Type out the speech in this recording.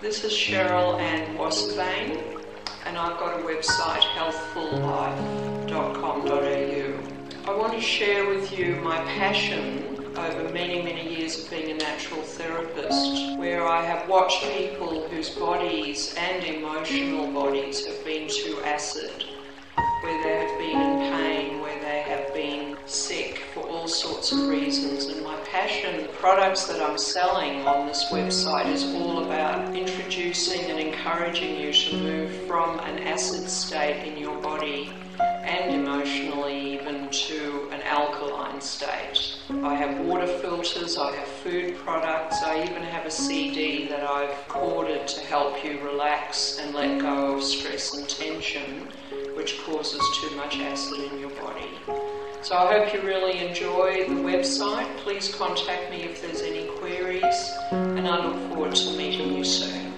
This is Cheryll Ann Wasserbain, and I've got a website, healthfullife.com.au. I want to share with you my passion over many, many years of being a natural therapist, where I have watched people whose bodies and emotional bodies have been too acid, sorts of reasons. And my passion, the products that I'm selling on this website, is all about introducing and encouraging you to move from an acid state in your body and emotionally even to an alkaline state. I have water filters, I have food products, I even have a CD that I've ordered to help you relax and let go of stress and tension, which causes too much acid in your body. So I hope you really enjoy the website. Please contact me if there's any queries, and I look forward to meeting you soon.